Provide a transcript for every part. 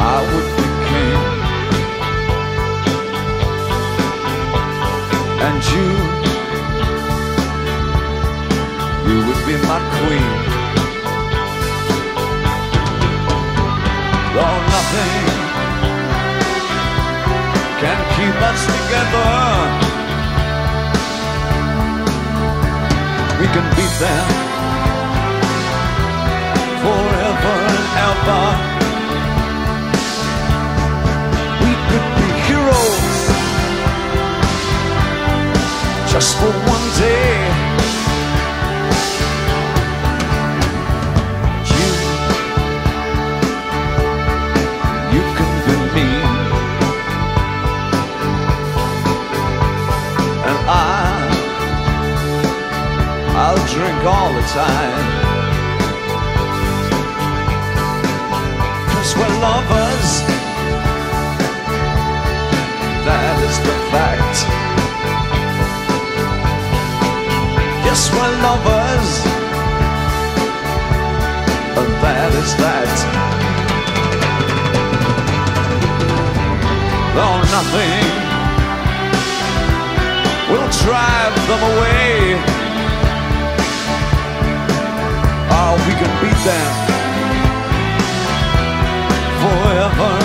I would be king. And you, you would be my queen. Though nothing can keep us together, we can forever and ever. All the time. Cause we're lovers. That is the fact. Yes, we're lovers. And that is that. Though nothing will drive them away. Oh, we can beat them. Forever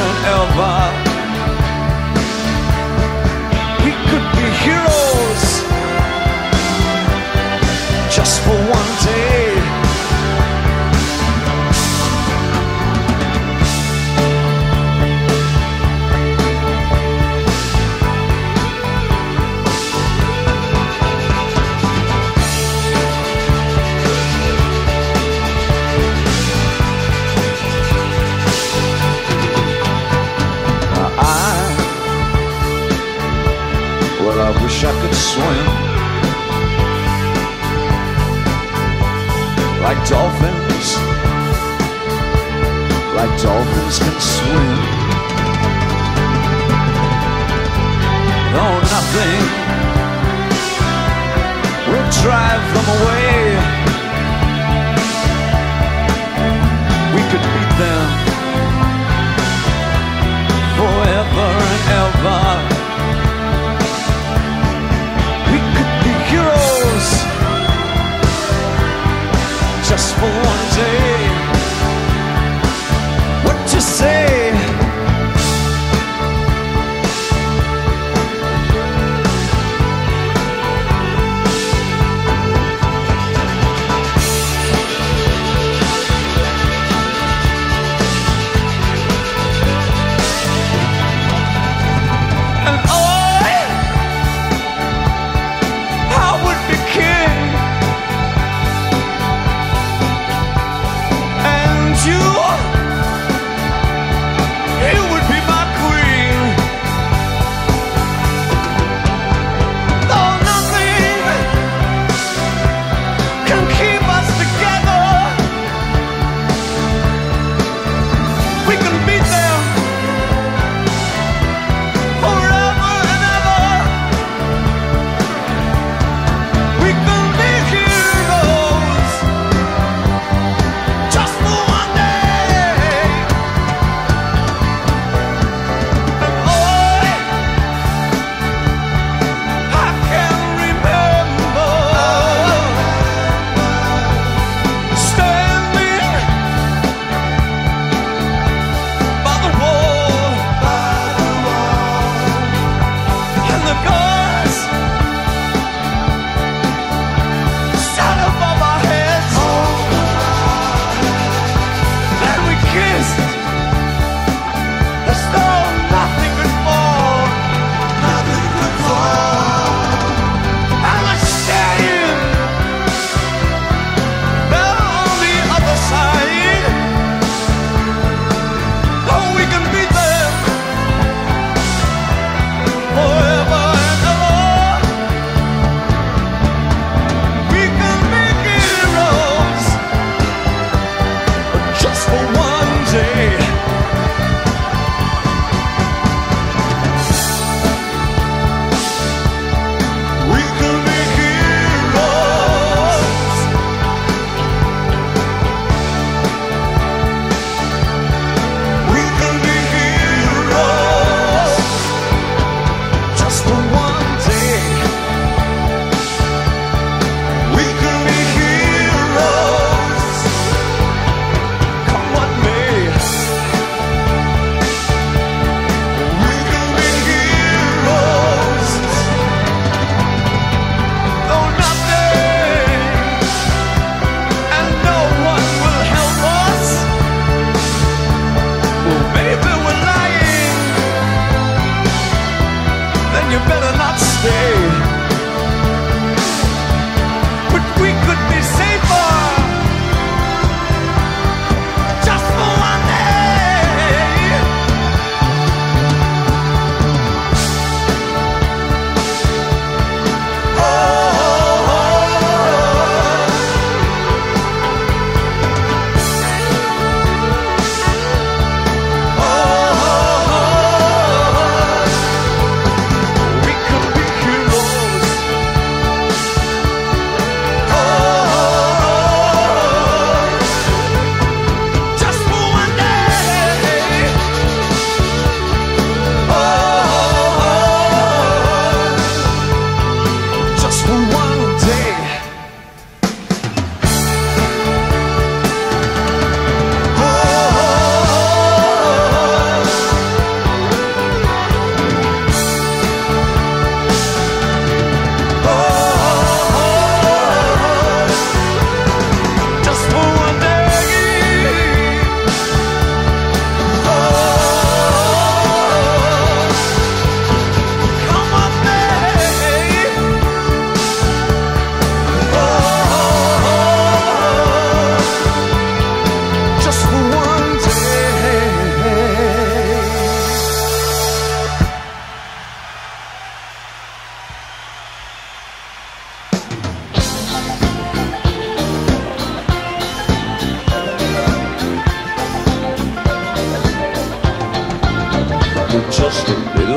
swim like dolphins, like dolphins can swim. No, nothing will drive them away. Say?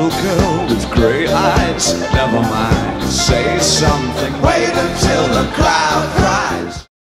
Little girl with gray eyes. Never mind, say something. Wait until the crowd cries.